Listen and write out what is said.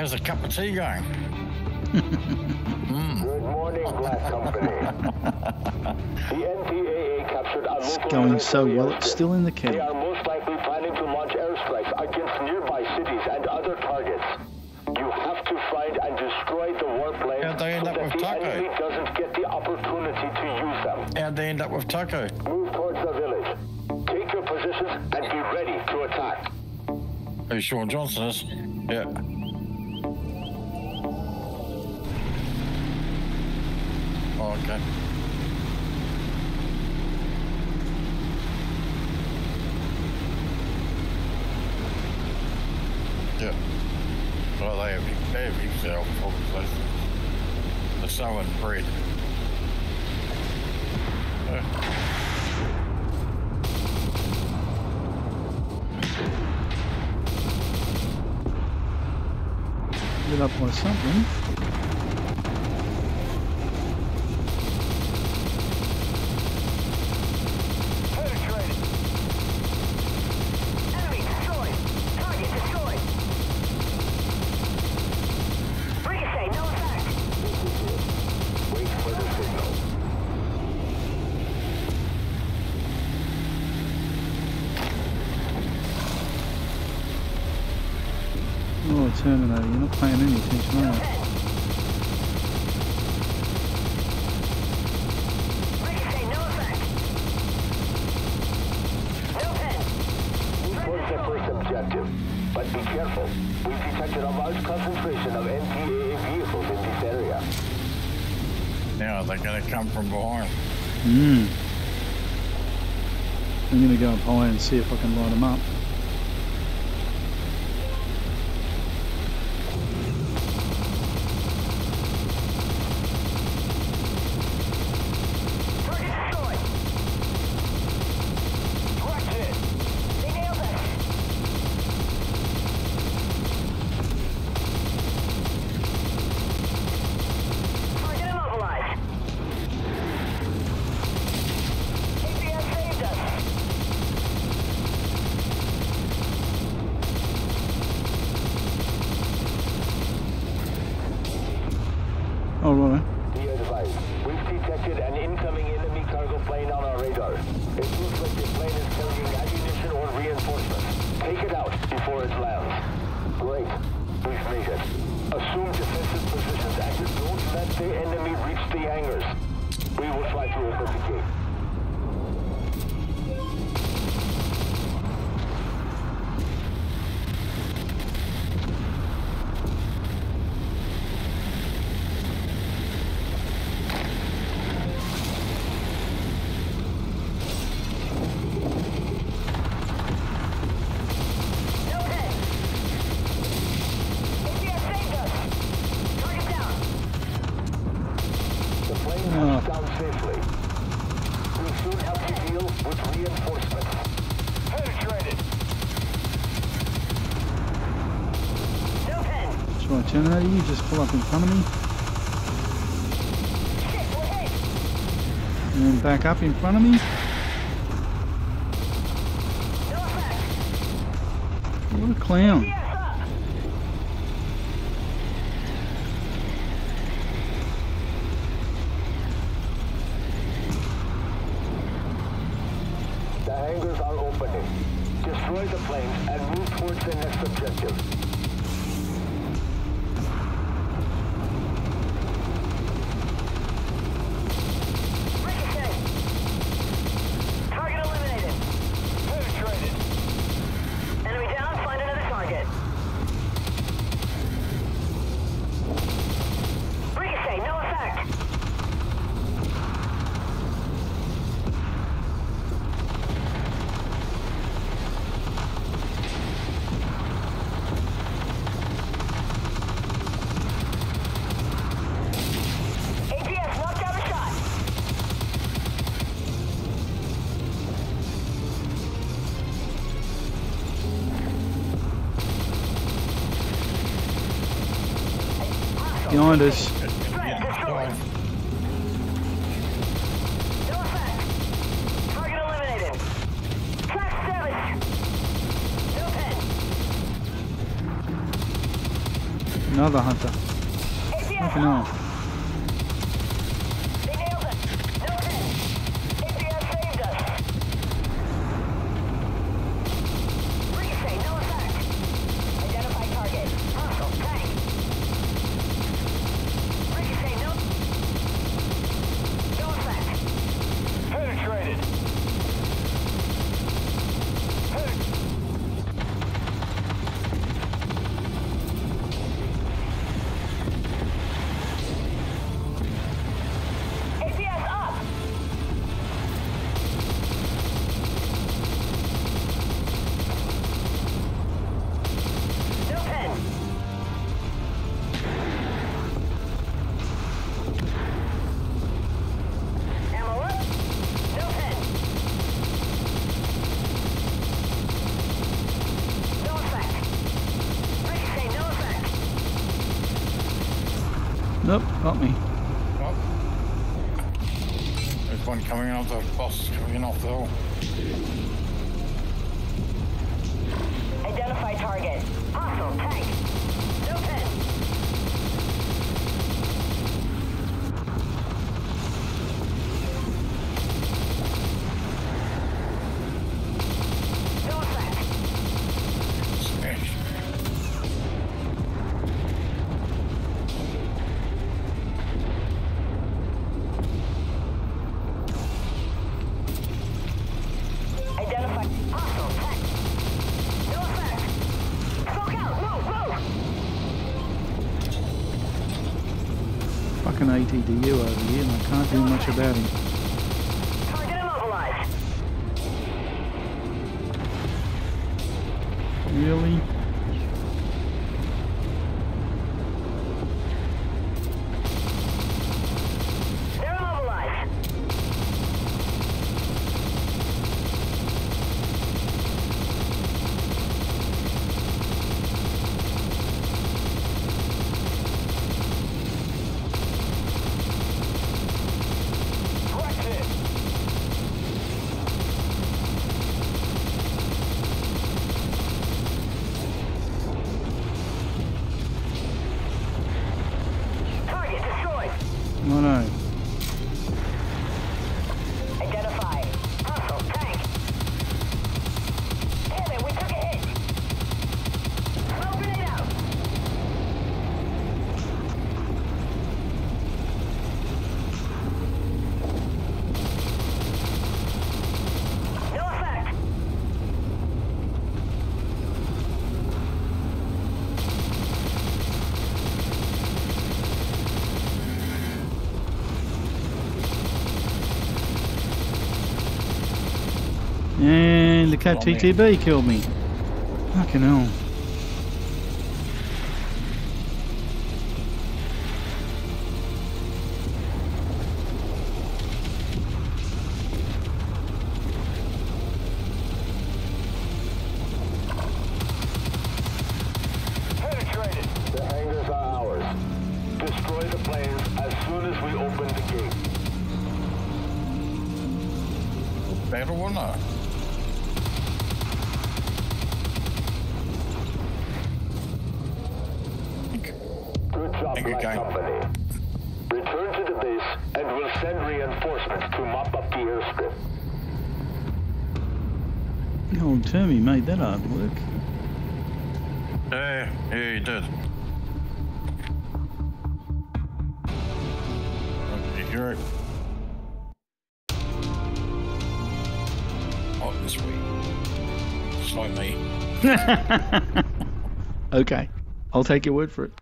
How's a cup of tea going? Hmm. Good morning, Glass Company. the NPAA captured a It's going so military well, it's still in the They kettle. are most likely planning to launch airstrikes against nearby cities and other targets. You have to find and destroy the warplanes How'd they end so up that with the Taco? enemy doesn't get the opportunity to use them. How'd they end up with Taco? Move towards the village. Take your positions and be ready to attack. Who Sean Johnson is? Yeah. Oh, okay. Yeah. Well, they have, they have himself, obviously. The sowing bread. Yeah. Lit up by something. Terminator, you're not paying any attention, are you? Ricochet, no effect. No pen. Move towards the first objective. But be careful. We've detected a large concentration of NPAA vehicles in this area. Now they're going to come from behind. Hmm. I'm gonna go up high and see if I can light them up. Target destroyed. Direct hit. They nailed us. Target immobilized. APS saved us. Be eh? advised. We've detected an incoming enemy cargo plane on our radar. It looks like the plane is carrying ammunition or reinforcements. Take it out before it lands. Great. We've made it. Assume defensive positions and don't let the enemy reach the hangars. We will try to open the gate. Right, Terminator, you just pull up in front of me and back up in front of me. What a clown. The hangars are opening. Destroy the planes and move towards the next objective. No pen. Another hunter. Fucking hell. Nope, got me. Oh. There's one coming off the boss coming off the hill. Fucking ATDU over here and I can't do much about him. Target immobilized. Really? The planes as soon as we open the gate. Better or not? Good job, Thank Guy. Company. Return to the base and we'll send reinforcements to mop up the airstrip. Old Termy made that hard work. Yeah, yeah, he did. Okay, hear it. Oh, this way. Just like me. okay. I'll take your word for it.